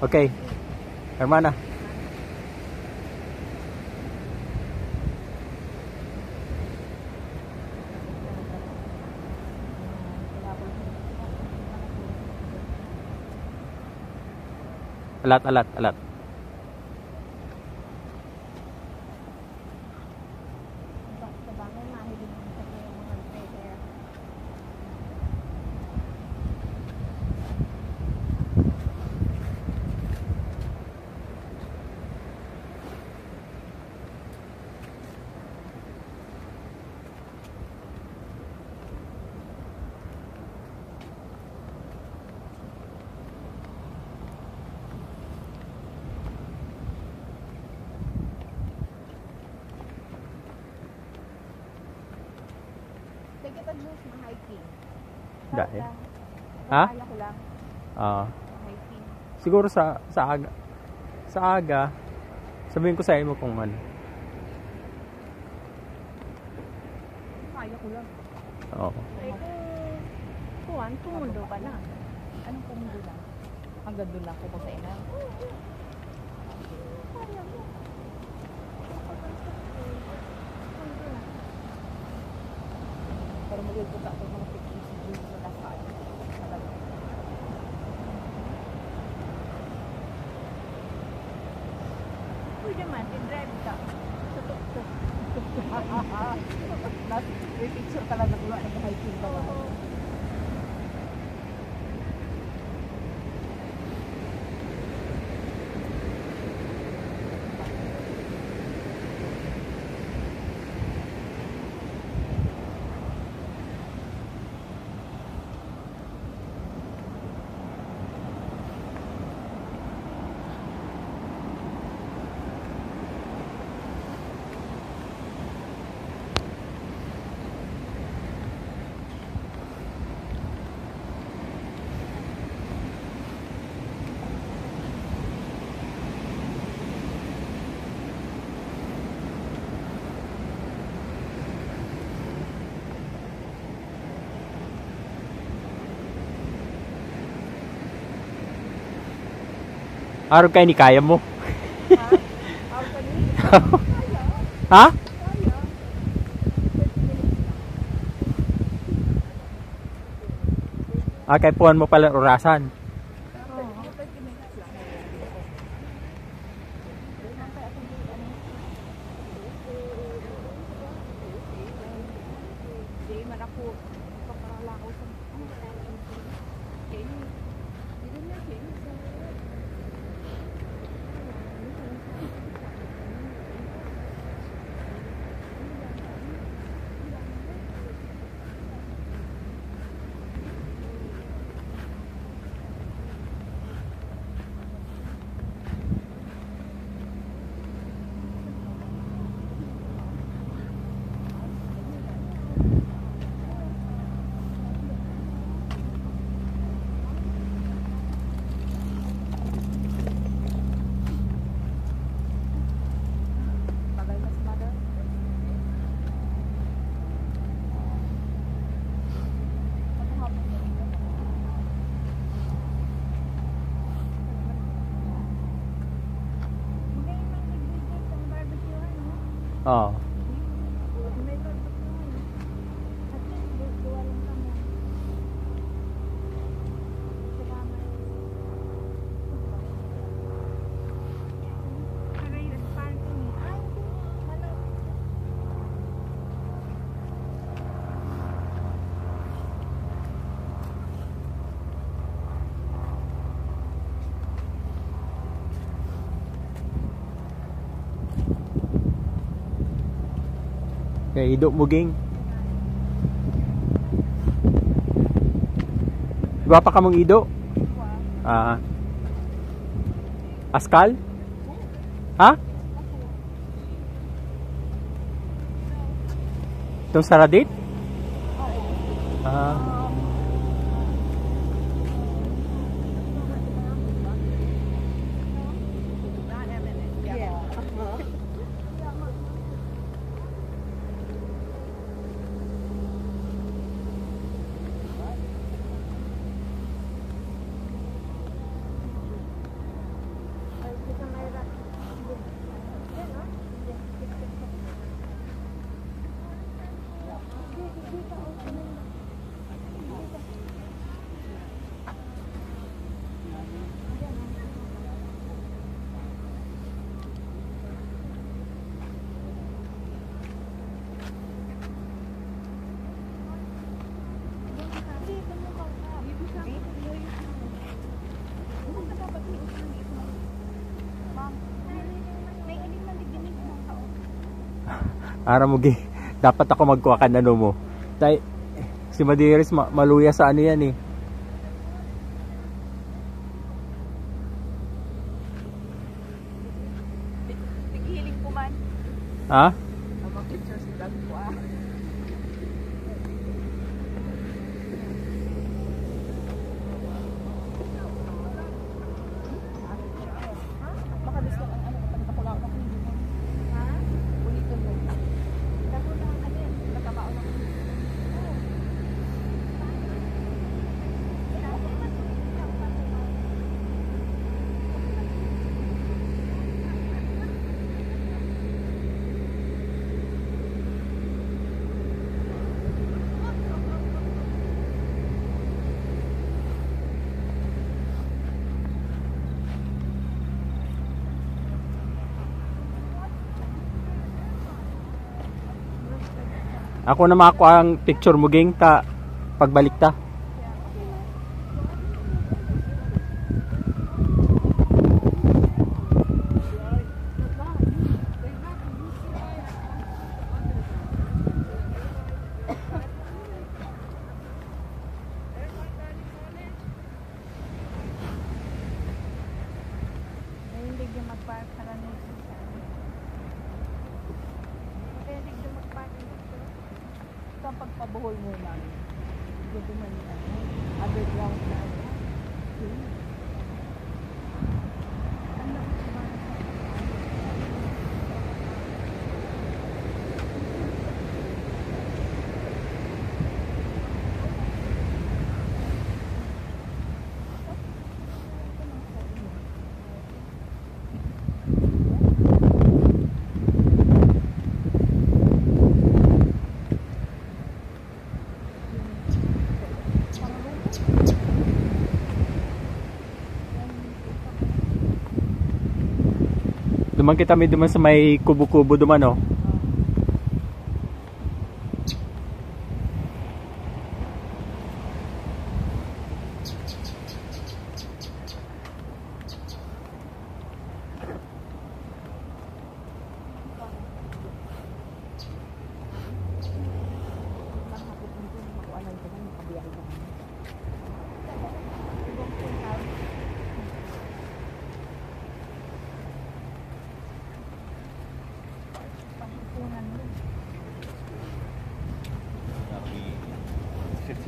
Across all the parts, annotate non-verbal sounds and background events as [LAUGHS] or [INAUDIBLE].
Okay. Hermana. Alat, alat, alat. Tag-bus na hiking. Dahil? Ha? Akala ko lang, Ah, hiking. siguro sa sa aga. Sa aga, sabihin ko sa imo kung ano. Kaya ko lang. Oo. Eh, kung kuwan, tumundo ka na. Anong tumundo lang? Hanggang doon lang ko pa sa ina. Kaya mo. Pero mag-igot ako ng mga pictures sa June sa nasaan. Talaga. Pwede man, in-drive ka. Sa tuk-tuk. Nas, may picture ka lang na kung nag-hiking ka lang. Araw kayo ni kaya mo. Ha? Ah, kay puwan mo pala orasan. Di man ako paparalakaw sa Kenny. Di na Kenny sa Tagal na sa mother. Ano nga ba yun? Hindi man nagbibigay sa barbecue ano? Oo. May barbecue ano? At least duwa lang kami. Saka may Aray, parking eh. Ay, ano? Kay ido mo ging. Iba pa ka mong ido? Ah. Askal? Ha? Itong Saradit? Ah. Yeah. Ara mo gi. Dapat ako magkuha ka ano mo. Tay, si Madiris ma- maluya sa ano yan eh. Tighiling ko man. Ha? Ang mag-picture si Dad ko ah. Baka gusto ang ano, pagkakula ko. Ha? Ulitin mo. Tapos na ano yan, nakabao na. Ako na makakuha ang picture mo ging ta pagbalik ta. Nahilig yung mag-park para na Nahilig yung mag-park dito. Ito ang pagpabuhol mo lang. Dito man ano, underground na. Hmm. Ang laki ba? Duman kita may duman sa may kubo-kubo duman oh.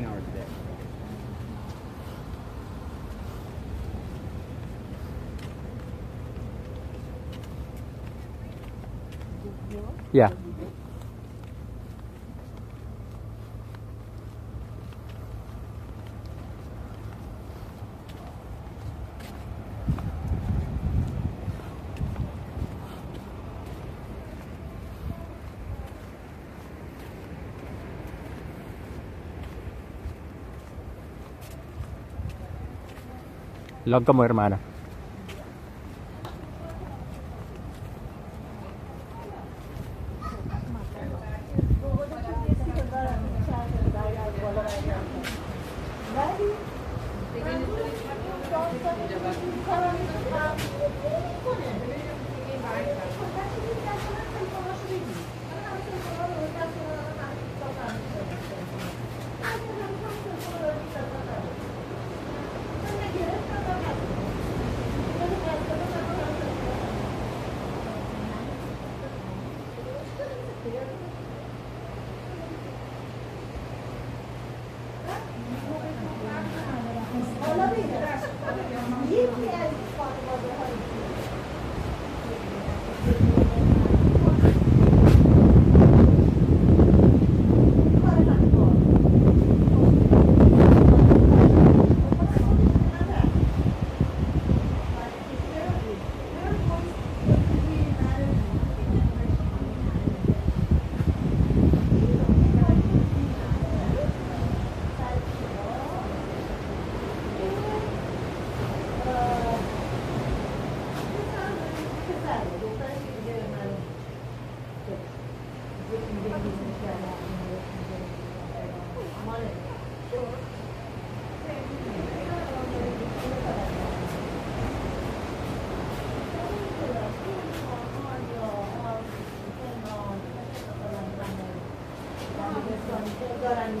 15 hours a day. Yeah. Log ka mo, hermana. Gracias.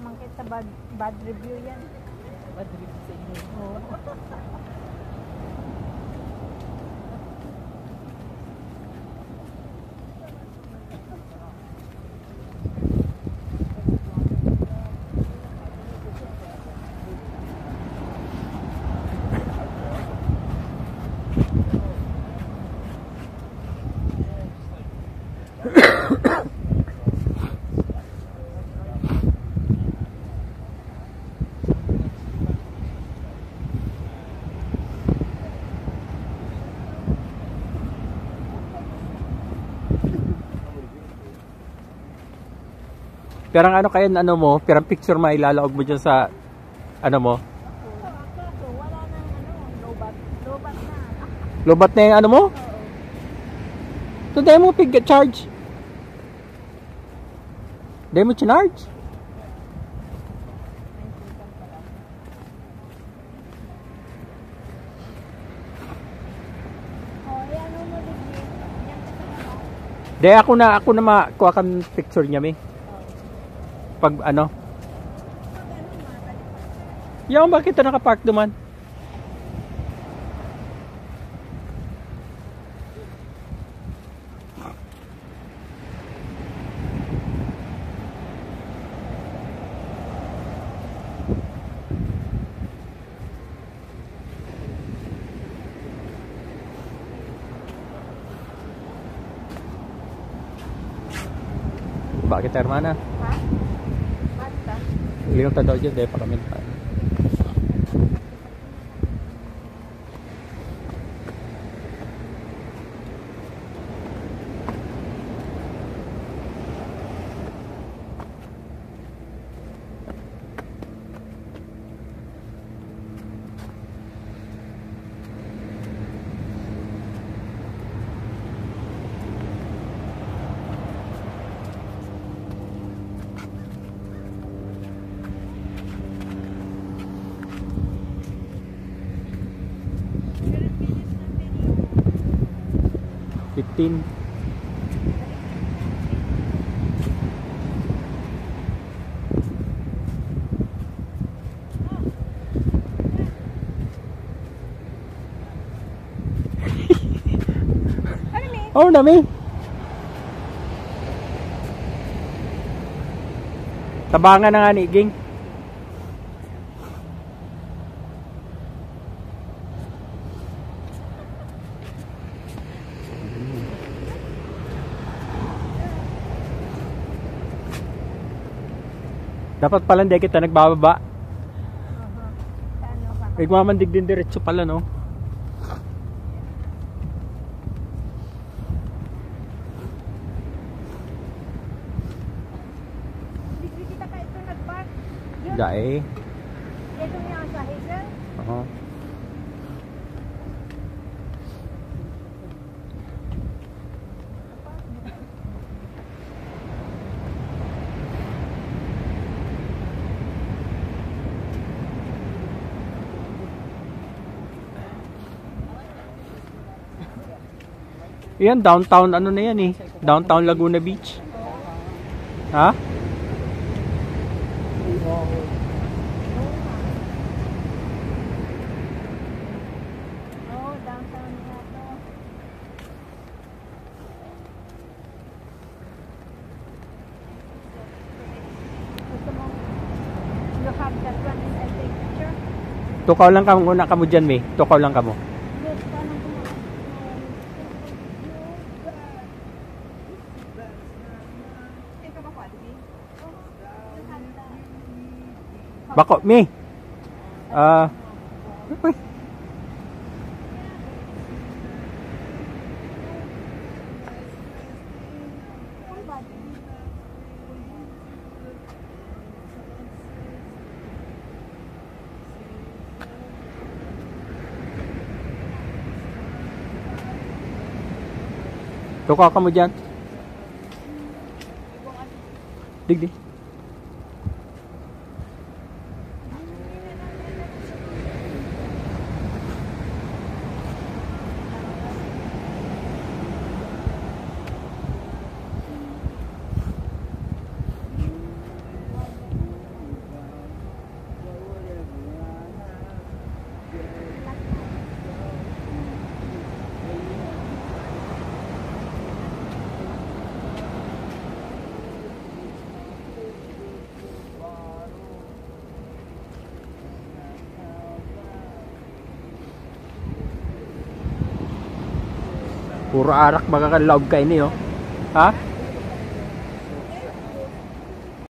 man kita bad, bad review yan. Madrid sa inyo. Oo. [LAUGHS] Pero ang ano kaya ano mo, pirang picture mailalaog mo dyan sa ano mo. Lobat. Na. Yung ano mo? So, dahil mo pig charge. Dahil mo charge? Dahil ako na, ako na makuha kan picture niya, may. Pag ano. Yaw, bakit ka nakapark duman? Bakit hermana? Ha? Basta. Liyong ta daw dyan, dahil pa kami pa. Fifteen. Oh, dami. Tabangan na nga ni Ging. Dapat pala hindi kita nagbababa. Ka? Nagmamandig din diretso pala, no? Hindi kita ka ito nag-park. Dae. Ito niya sa Hazel. Oo. Yan, downtown ano na yan eh. Downtown Laguna Beach. Ha? Mo? Tukaw lang ka muna kamo dyan, May. Tukaw lang kamo. Yes, Bako, me. Ah. Uh, uy. Tukaw ka mo Puro arak baka ka log ka ini oh. Ha?